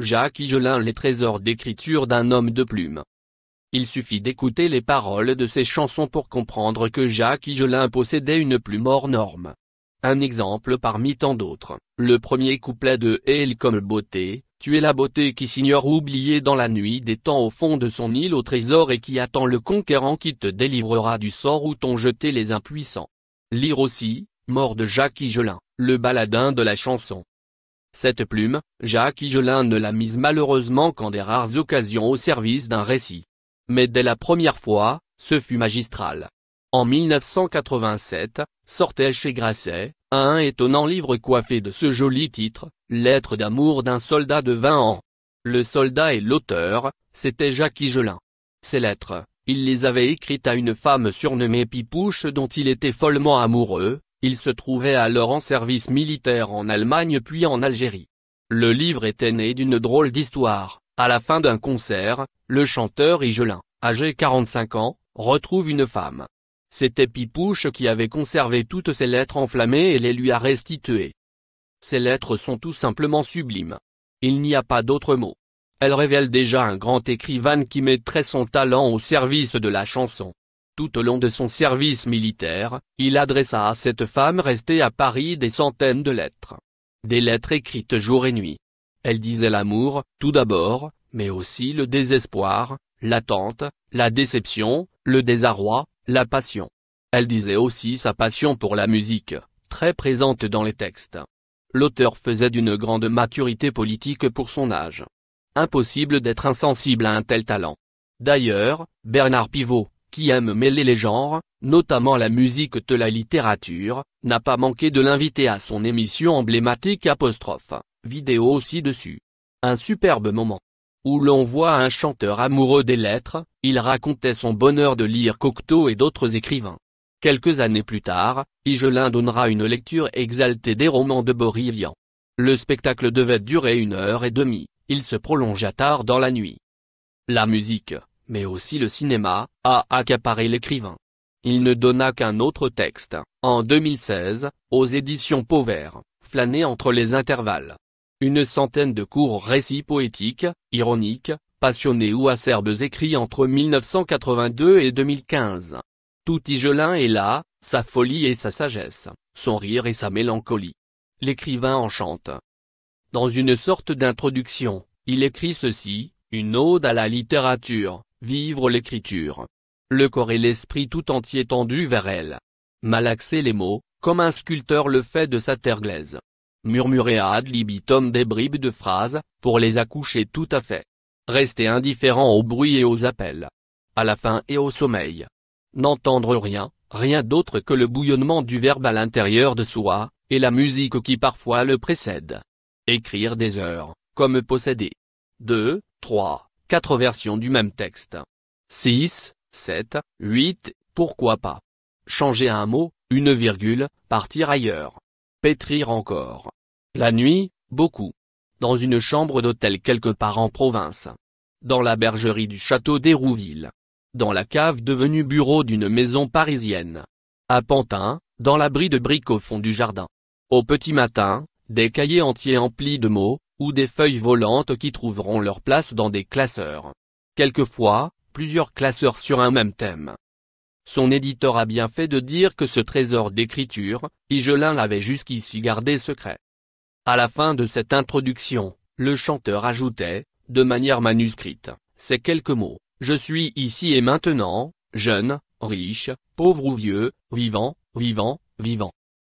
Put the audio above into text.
Jacques Higelin Les trésors d'écriture d'un homme de plume. Il suffit d'écouter les paroles de ses chansons pour comprendre que Jacques Higelin possédait une plume hors norme. Un exemple parmi tant d'autres, le premier couplet de Elle comme beauté, tu es la beauté qui s'ignore oubliée dans la nuit des temps au fond de son île au trésor et qui attend le conquérant qui te délivrera du sort où t'ont jeté les impuissants. Lire aussi, Mort de Jacques Higelin, le baladin de la chanson. Cette plume, Jacques Higelin ne l'a mise malheureusement qu'en des rares occasions au service d'un récit. Mais dès la première fois, ce fut magistral. En 1987, sortait chez Grasset, un étonnant livre coiffé de ce joli titre, Lettre d'amour d'un soldat de 20 ans. Le soldat et l'auteur, c'était Jacques Higelin. Ces lettres, il les avait écrites à une femme surnommée Pipouche dont il était follement amoureux, il se trouvait alors en service militaire en Allemagne puis en Algérie. Le livre était né d'une drôle d'histoire, à la fin d'un concert, le chanteur Higelin, âgé 45 ans, retrouve une femme. C'était Pipouche qui avait conservé toutes ses lettres enflammées et les lui a restituées. Ces lettres sont tout simplement sublimes. Il n'y a pas d'autre mot. Elles révèlent déjà un grand écrivain qui mettrait son talent au service de la chanson. Tout au long de son service militaire, il adressa à cette femme restée à Paris des centaines de lettres. Des lettres écrites jour et nuit. Elle disait l'amour, tout d'abord, mais aussi le désespoir, l'attente, la déception, le désarroi, la passion. Elle disait aussi sa passion pour la musique, très présente dans les textes. L'auteur faisait d'une grande maturité politique pour son âge. Impossible d'être insensible à un tel talent. D'ailleurs, Bernard Pivot, qui aime mêler les genres, notamment la musique de la littérature, n'a pas manqué de l'inviter à son émission emblématique apostrophe, vidéo aussi dessus. Un superbe moment. Où l'on voit un chanteur amoureux des lettres, il racontait son bonheur de lire Cocteau et d'autres écrivains. Quelques années plus tard, Higelin donnera une lecture exaltée des romans de Borivian. Le spectacle devait durer une heure et demie, il se prolongea tard dans la nuit. La musique, mais aussi le cinéma, a accaparé l'écrivain. Il ne donna qu'un autre texte, en 2016, aux éditions Pauvert, flâner entre les intervalles. Une centaine de courts récits poétiques, ironiques, passionnés ou acerbes écrits entre 1982 et 2015. Tout Higelin est là, sa folie et sa sagesse, son rire et sa mélancolie. L'écrivain enchante. Dans une sorte d'introduction, il écrit ceci, une ode à la littérature, vivre l'écriture. Le corps et l'esprit tout entier tendu vers elle. Malaxer les mots, comme un sculpteur le fait de sa terre glaise. Murmurer à ad libitum des bribes de phrases, pour les accoucher tout à fait. Rester indifférent au bruit et aux appels. À la fin et au sommeil. N'entendre rien, rien d'autre que le bouillonnement du verbe à l'intérieur de soi, et la musique qui parfois le précède. Écrire des heures, comme posséder. 2, 3, Quatre versions du même texte. 6, 7, 8, pourquoi pas. Changer un mot, une virgule, partir ailleurs. Pétrir encore. La nuit, beaucoup. Dans une chambre d'hôtel quelque part en province. Dans la bergerie du château d'Hérouville. Dans la cave devenue bureau d'une maison parisienne. À Pantin, dans l'abri de briques au fond du jardin. Au petit matin, des cahiers entiers emplis de mots, ou des feuilles volantes qui trouveront leur place dans des classeurs. Quelquefois, plusieurs classeurs sur un même thème. Son éditeur a bien fait de dire que ce trésor d'écriture, Higelin l'avait jusqu'ici gardé secret. À la fin de cette introduction, le chanteur ajoutait, de manière manuscrite, ces quelques mots, je suis ici et maintenant, jeune, riche, pauvre ou vieux, vivant, vivant, vivant.